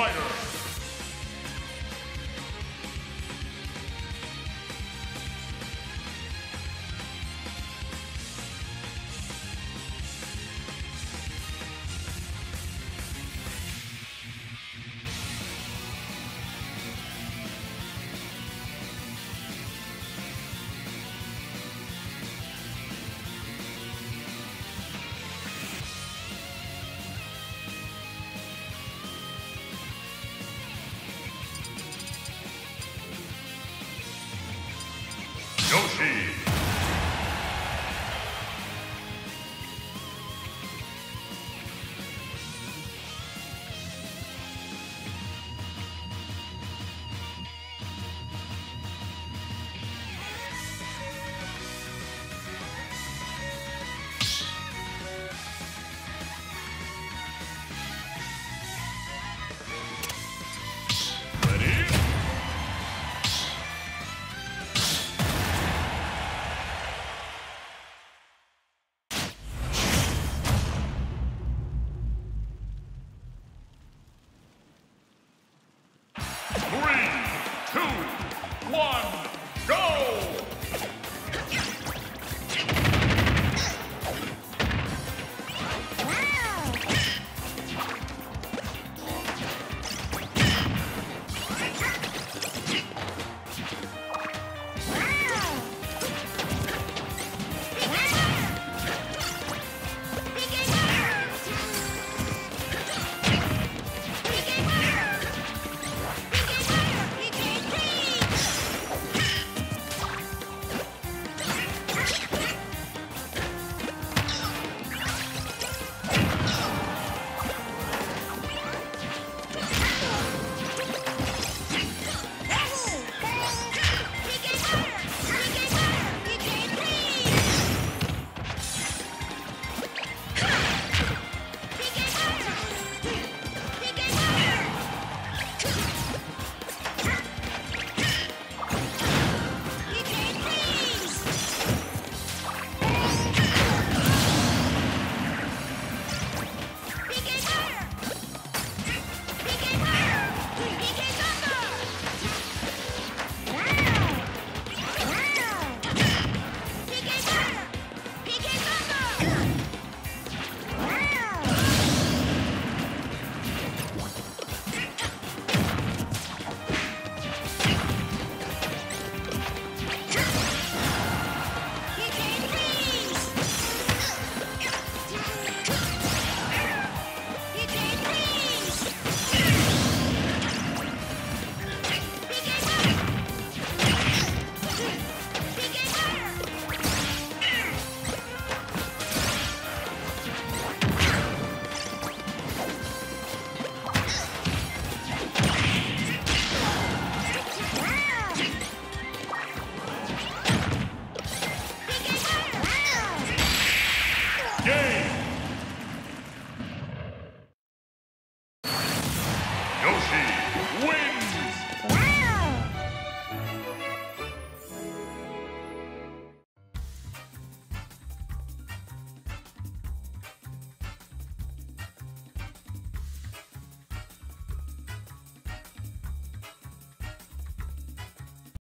Fighter. Yoshi.